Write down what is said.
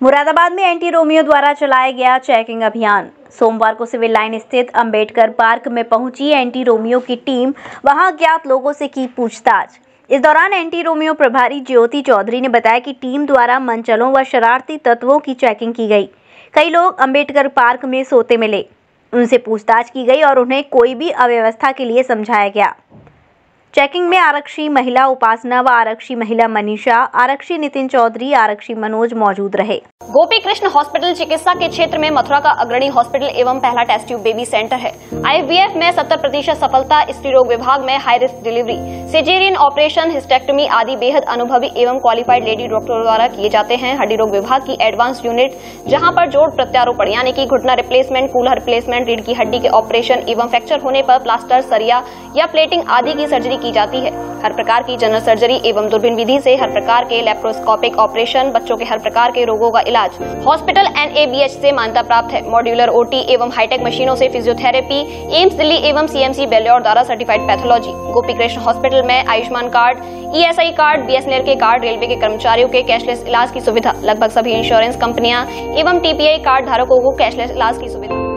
मुरादाबाद में anti Romeo द्वारा चलाया गया चेकिंग अभियान। सोमवार को सिविल लाइन स्थित अंबेडकर पार्क में पहुँची एंटी रोमियो की टीम। वहाँ ज्ञात लोगों से की पूछताछ। इस दौरान एंटी रोमियो प्रभारी ज्योति चौधरी ने बताया कि टीम द्वारा मंचलों व शरारती तत्वों की चेकिंग की गई। कई लोग अंबेडकर पार्क में सोते मिले। उनसे पूछताछ की गई और उन्हें कोई भी अव्यवस्था के लिए समझाया गया। चेकिंग में आरक्षी महिला उपासना व आरक्षी महिला मनीषा, आरक्षी नितिन चौधरी, आरक्षी मनोज मौजूद रहे। गोपी कृष्ण हॉस्पिटल चिकित्सा के क्षेत्र में मथुरा का अग्रणी हॉस्पिटल एवं पहला टेस्ट ट्यूब बेबी सेंटर है। आईवीएफ में 70 प्रतिशत सफलता, स्त्री रोग विभाग में high risk delivery caesarean operation hysterectomy आदि बेहद अनुभवी एवं क्वालिफाइड लेडी डॉक्टरों द्वारा किए जाते हैं। हड्डी रोग विभाग की एडवांस यूनिट जहाँ पर जोड़ प्रत्यारोपण, यानी कि घुटना रिप्लेसमेंट कूलर रिप्लेसमेंट रीढ़ की हड्डी के ऑपरेशन एवं फ्रैक्चर होने पर प्लास्टर सरिया या प्लेटिंग आदि की सर्जरी की जाती है। हर प्रकार की जनरल सर्जरी एवं दूरबीन विधि से हर प्रकार के लेप्रोस्कोपिक ऑपरेशन बच्चों के हर प्रकार के रोगों का इलाज। हॉस्पिटल एन से मान्यता प्राप्त है। मॉड्यूलर ओटी एवं हाईटेक मशीनों से फिजियोथेरेपी एम्स दिल्ली एवं सीएमसी बेल्योर द्वारा certified pathology Gopi Krishna hospital में Ayushman card ESI card BSNL के कार्ड रेलवे के कर्मचारियों के कैशलेस इलाज की सुविधा। लगभग सभी इंश्योरेंस कंपनियाँ एवं टीपीआई कार्ड धारकों को कैशलेस इलाज की सुविधा।